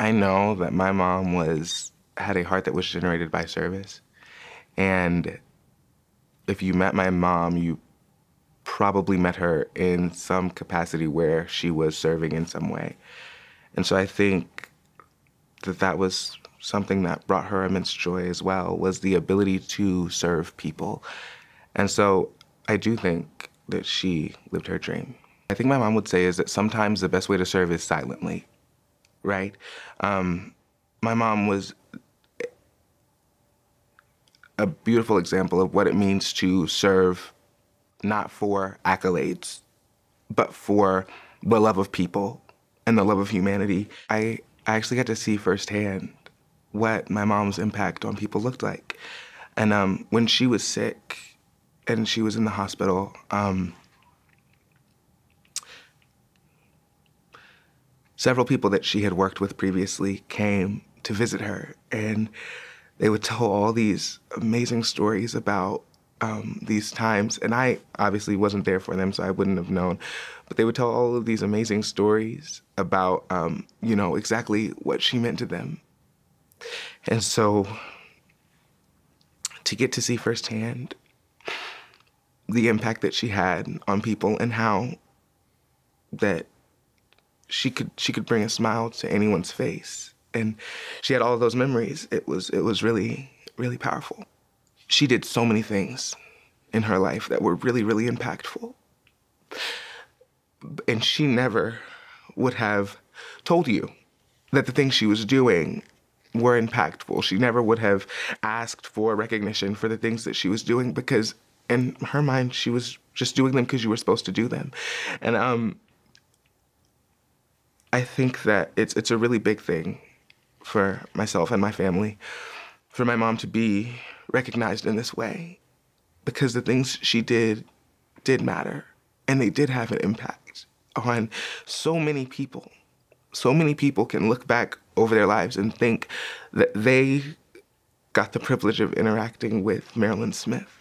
I know that my mom was had a heart that was generated by service. And if you met my mom, you probably met her in some capacity where she was serving in some way. And so I think that that was something that brought her immense joy as well was the ability to serve people. And so I do think that she lived her dream. I think my mom would say is that sometimes the best way to serve is silently, right? Um, my mom was a beautiful example of what it means to serve not for accolades, but for the love of people and the love of humanity. I, I actually got to see firsthand what my mom's impact on people looked like. And um, when she was sick and she was in the hospital, um, several people that she had worked with previously came to visit her and they would tell all these amazing stories about um, these times. And I obviously wasn't there for them, so I wouldn't have known. But they would tell all of these amazing stories about, um, you know, exactly what she meant to them. And so to get to see firsthand the impact that she had on people and how that she could she could bring a smile to anyone's face and she had all those memories. It was it was really really powerful. She did so many things in her life that were really really impactful. And she never would have told you that the things she was doing were impactful. She never would have asked for recognition for the things that she was doing because in her mind she was just doing them because you were supposed to do them. And um I think that it's it's a really big thing for myself and my family, for my mom to be recognized in this way, because the things she did did matter and they did have an impact on so many people. So many people can look back over their lives and think that they got the privilege of interacting with Marilyn Smith.